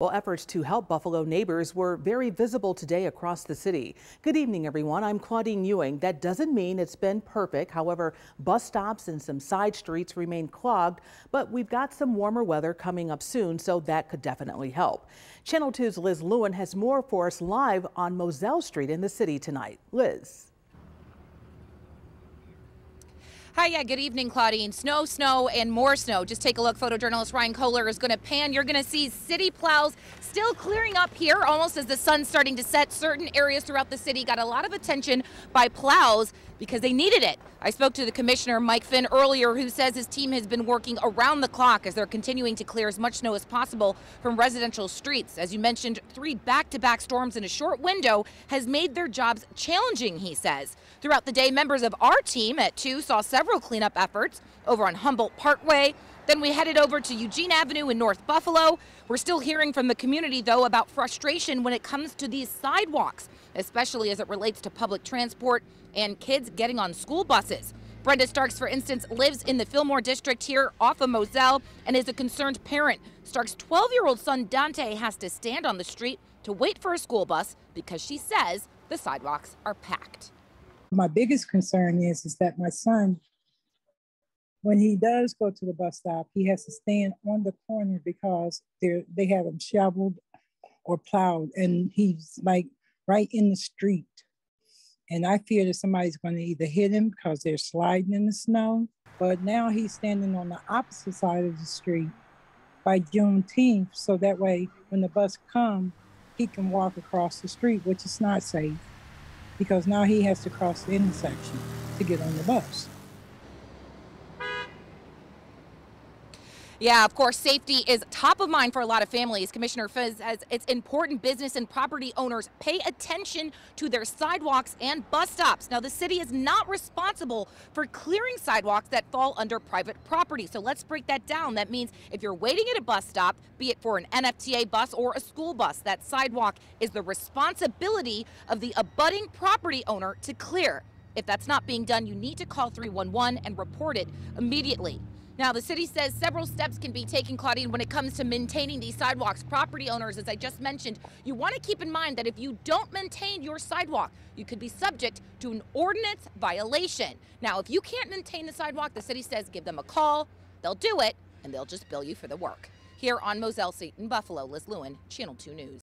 Well, efforts to help Buffalo neighbors were very visible today across the city. Good evening, everyone. I'm Claudine Ewing. That doesn't mean it's been perfect. However, bus stops and some side streets remain clogged, but we've got some warmer weather coming up soon, so that could definitely help. Channel 2's Liz Lewin has more for us live on Moselle Street in the city tonight. Liz. Hi, yeah, good evening, Claudine. Snow, snow, and more snow. Just take a look. Photojournalist Ryan Kohler is going to pan. You're going to see city plows still clearing up here almost as the sun's starting to set. Certain areas throughout the city got a lot of attention by plows because they needed it. I spoke to the commissioner, Mike Finn, earlier, who says his team has been working around the clock as they're continuing to clear as much snow as possible from residential streets. As you mentioned, three back to back storms in a short window has made their jobs challenging, he says. Throughout the day, members of our team at 2 saw several cleanup efforts over on Humboldt Parkway. Then we headed over to Eugene Avenue in North Buffalo. We're still hearing from the community, though, about frustration when it comes to these sidewalks, especially as it relates to public transport and kids getting on school buses. Brenda Starks, for instance, lives in the Fillmore district here off of Moselle and is a concerned parent. Starks' 12 year old son Dontae has to stand on the street to wait for a school bus because she says the sidewalks are packed. My biggest concern is, is that my son, when he does go to the bus stop, he has to stand on the corner because they they have him shoveled or plowed, and he's like right in the street. And I fear that somebody's going to either hit him because they're sliding in the snow, but now he's standing on the opposite side of the street by Juneteenth. So that way, when the bus comes, he can walk across the street, which is not safe because now he has to cross the intersection to get on the bus. Yeah, of course, safety is top of mind for a lot of families. Commissioner Finn says it's important business and property owners pay attention to their sidewalks and bus stops. Now, the city is not responsible for clearing sidewalks that fall under private property. So let's break that down. That means if you're waiting at a bus stop, be it for an NFTA bus or a school bus, that sidewalk is the responsibility of the abutting property owner to clear. If that's not being done, you need to call 311 and report it immediately. Now, the city says several steps can be taken, Claudine, when it comes to maintaining these sidewalks. Property owners, as I just mentioned, you want to keep in mind that if you don't maintain your sidewalk, you could be subject to an ordinance violation. Now, if you can't maintain the sidewalk, the city says give them a call, they'll do it, and they'll just bill you for the work. Here on Moselle Street in Buffalo, Liz Lewin, Channel 2 News.